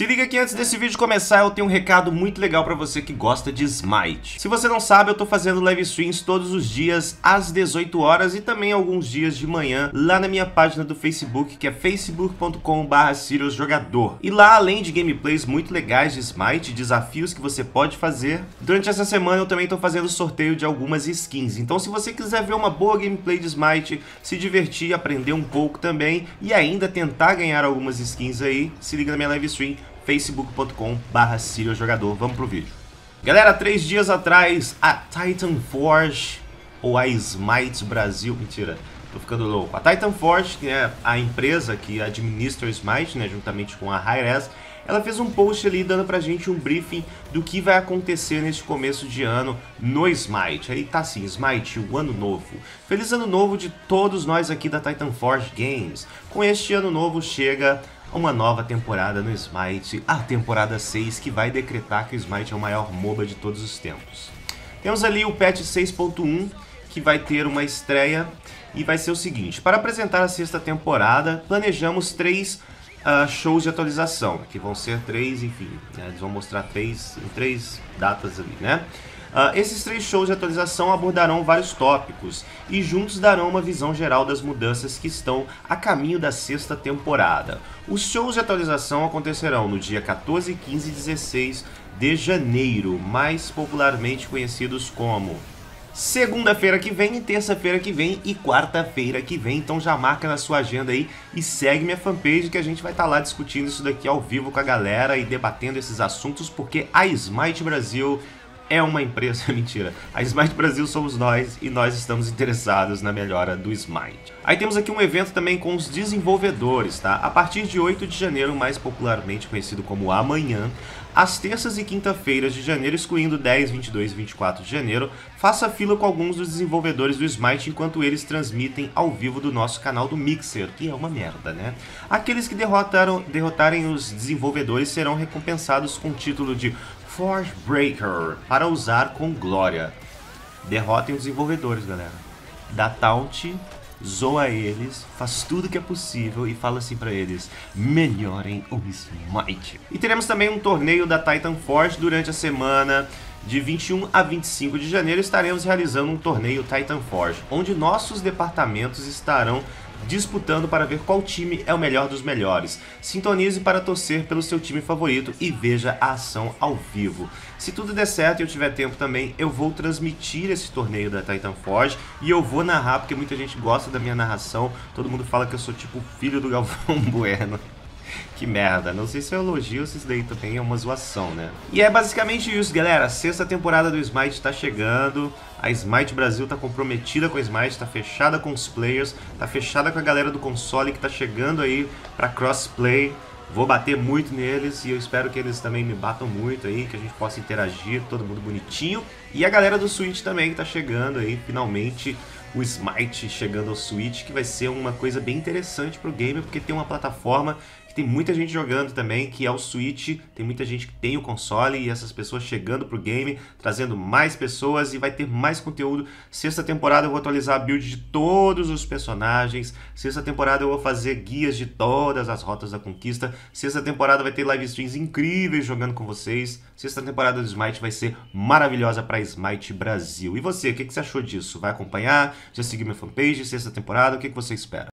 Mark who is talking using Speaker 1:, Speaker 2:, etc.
Speaker 1: Se liga que antes desse vídeo começar, eu tenho um recado muito legal pra você que gosta de Smite. Se você não sabe, eu tô fazendo live streams todos os dias às 18 horas e também alguns dias de manhã lá na minha página do Facebook, que é facebook.com.br Jogador. E lá, além de gameplays muito legais de Smite, desafios que você pode fazer, durante essa semana eu também tô fazendo sorteio de algumas skins. Então se você quiser ver uma boa gameplay de Smite, se divertir, aprender um pouco também e ainda tentar ganhar algumas skins aí, se liga na minha live stream facebook.com barra Jogador. Vamos pro vídeo. Galera, três dias atrás, a Titan Forge, ou a Smite Brasil, mentira, tô ficando louco. A Titan Forge, que é a empresa que administra o Smite, né, juntamente com a Hi-Res, ela fez um post ali dando pra gente um briefing do que vai acontecer neste começo de ano no Smite. Aí tá assim, Smite, o ano novo. Feliz ano novo de todos nós aqui da Titan Forge Games. Com este ano novo chega uma nova temporada no Smite, a temporada 6, que vai decretar que o Smite é o maior MOBA de todos os tempos. Temos ali o patch 6.1, que vai ter uma estreia, e vai ser o seguinte, para apresentar a sexta temporada, planejamos três uh, shows de atualização, que vão ser três, enfim, né, eles vão mostrar três, três datas ali, né? Uh, esses três shows de atualização abordarão vários tópicos e juntos darão uma visão geral das mudanças que estão a caminho da sexta temporada. Os shows de atualização acontecerão no dia 14, 15 e 16 de janeiro, mais popularmente conhecidos como segunda-feira que vem, terça-feira que vem e quarta-feira que vem. Então já marca na sua agenda aí e segue minha fanpage que a gente vai estar tá lá discutindo isso daqui ao vivo com a galera e debatendo esses assuntos, porque a Smite Brasil é uma empresa, mentira. A Smite Brasil somos nós e nós estamos interessados na melhora do Smite. Aí temos aqui um evento também com os desenvolvedores, tá? A partir de 8 de janeiro, mais popularmente conhecido como amanhã, às terças e quinta-feiras de janeiro, excluindo 10, 22 e 24 de janeiro, faça fila com alguns dos desenvolvedores do Smite enquanto eles transmitem ao vivo do nosso canal do Mixer, que é uma merda, né? Aqueles que derrotaram, derrotarem os desenvolvedores serão recompensados com o título de Forge Breaker para usar com glória. Derrotem os desenvolvedores, galera. Dá taunt, zoa eles, faz tudo que é possível e fala assim para eles: melhorem o Smite. E teremos também um torneio da Titan Forge durante a semana de 21 a 25 de janeiro estaremos realizando um torneio Titan Forge, onde nossos departamentos estarão disputando para ver qual time é o melhor dos melhores. Sintonize para torcer pelo seu time favorito e veja a ação ao vivo. Se tudo der certo e eu tiver tempo também, eu vou transmitir esse torneio da Titan Forge e eu vou narrar, porque muita gente gosta da minha narração. Todo mundo fala que eu sou tipo filho do Galvão Bueno. que merda. Não sei se é elogio ou se isso daí também é uma zoação, né? E é basicamente isso, galera. A sexta temporada do Smite tá chegando. A Smite Brasil tá comprometida com a Smite, tá fechada com os players, tá fechada com a galera do console que tá chegando aí pra crossplay. Vou bater muito neles e eu espero que eles também me batam muito aí, que a gente possa interagir, todo mundo bonitinho. E a galera do Switch também que tá chegando aí, finalmente o Smite chegando ao Switch, que vai ser uma coisa bem interessante pro game, porque tem uma plataforma que tem muita gente jogando também, que é o Switch, tem muita gente que tem o console e essas pessoas chegando pro game, trazendo mais pessoas e vai ter mais conteúdo. Sexta temporada eu vou atualizar a build de todos os personagens, sexta temporada eu vou fazer guias de todas as rotas da conquista, sexta temporada vai ter live streams incríveis jogando com vocês, sexta temporada do Smite vai ser maravilhosa para Smite Brasil. E você, o que, que você achou disso? Vai acompanhar? Já seguiu minha fanpage, sexta temporada, o que, que você espera?